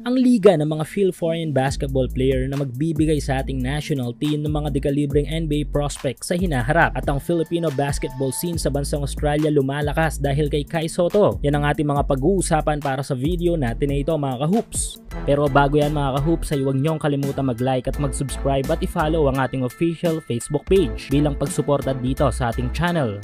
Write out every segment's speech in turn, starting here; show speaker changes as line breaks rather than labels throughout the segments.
ang liga ng mga Phil Foreign basketball player na magbibigay sa ating national team ng mga dekalibreng NBA prospects sa hinaharap at ang Filipino basketball scene sa bansang Australia lumalakas dahil kay Kai Soto. Yan ang ating mga pag-uusapan para sa video natin na ito mga kahoops. Pero bago yan mga kahoops ay huwag niyong kalimutan mag-like at mag-subscribe at i-follow ang ating official Facebook page bilang pagsuporta dito sa ating channel.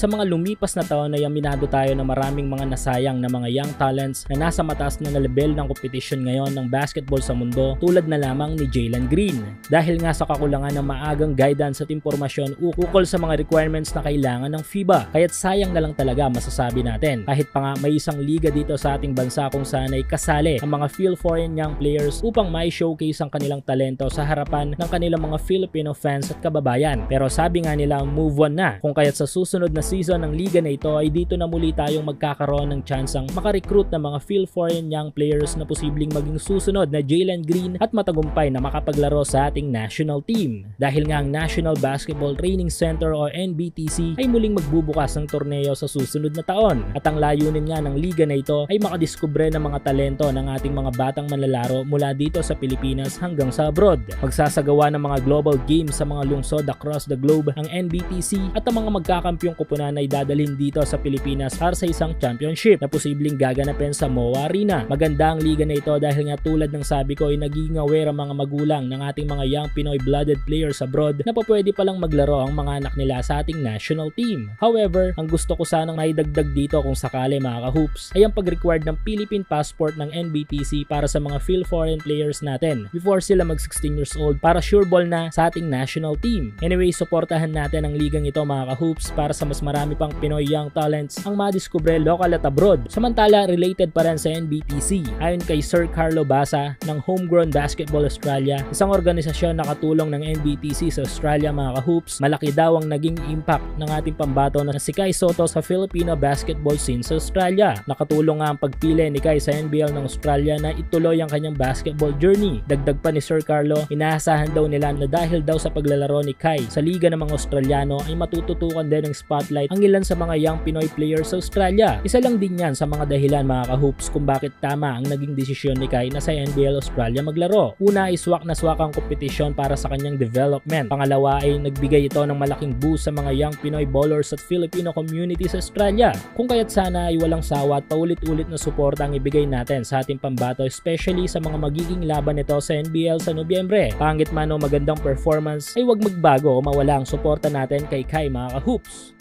Sa mga lumipas na taon ay aminado tayo na maraming mga nasayang na mga young talents na nasa mataas na level ng kompetisyon ngayon ng basketball sa mundo tulad na lamang ni Jalen Green. Dahil nga sa kakulangan ng maagang guidance at impormasyon ukol sa mga requirements na kailangan ng FIBA. Kaya't sayang na lang talaga masasabi natin. Kahit pa nga may isang liga dito sa ating bansa kung saan ay kasali ang mga Phil Foreign young players upang may showcase ang kanilang talento sa harapan ng kanilang mga Filipino fans at kababayan. Pero sabi nga nila move on na kung kaya't sa susunod na season ng liga na ito ay dito na muli tayong magkakaroon ng chansang makarecruit ng mga Phil Foreign young players na posibleng maging susunod na Jalen Green at matagumpay na makapaglaro sa ating national team. Dahil nga ang National Basketball Training Center o NBTC ay muling magbubukas ng torneo sa susunod na taon. At ang layunin nga ng liga na ito ay makadiskubre ng mga talento ng ating mga batang manlalaro mula dito sa Pilipinas hanggang sa abroad. Magsasagawa ng mga global games sa mga lungsod across the globe ang NBTC at ang mga magkakampyong kupunan ay dadalhin dito sa Pilipinas para sa isang championship na posibleng gaganapin sa MOA Arena. Maganda ang liga na ito dahil nga tulad ng sabi ko ay nagiging aware ang mga magulang ng ating mga young Pinoy blooded players abroad na pa pwede palang maglaro ang mga anak nila sa ating national team. However, ang gusto ko sanang maidagdag dito kung sakali mga ka-hoops ay ang pag-required ng Philippine passport ng NBTC para sa mga Phil foreign players natin before sila mag 16 years old para sure ball na sa ating national team. Anyway, suportahan natin ang ligang ito mga ka-hoops para sa mas marami pang Pinoy young talents ang madiskubre local at abroad. Samantala, related pa rin sa NBTC. Ayon kay Sir Carlo Basa ng Homegrown Basketball Australia, isang organisasyon na katulong ng NBTC sa Australia mga kahoops, malaki daw ang naging impact ng ating pambato na si Kai Soto sa Filipino basketball scene sa Australia. Nakatulong nga ang pagpili ni Kai sa NBL ng Australia na ituloy ang kanyang basketball journey. Dagdag pa ni Sir Carlo, inaasahan daw nila na dahil daw sa paglalaro ni Kai sa liga ng mga Australiano ay matututukan din ng spotlight ang ilan sa mga young Pinoy players sa Australia. Isa lang din yan sa mga dahilan mga kahoops kung bakit tama ang naging desisyon ni Kai na sa NBL Australia maglaro. Una ay swak na swak ang kompetisyon para sa kanyang development. Pangalawa ay nagbigay ito ng malaking boost sa mga young Pinoy bowlers at Filipino community sa Australia. Kung kaya't sana ay walang sawa at paulit-ulit na suporta ang ibigay natin sa ating pambato especially sa mga magiging laban nito sa NBL sa Nobyembre. Pangit man o magandang performance ay wag magbago o mawala ang suporta natin kay Kai mga kahoops.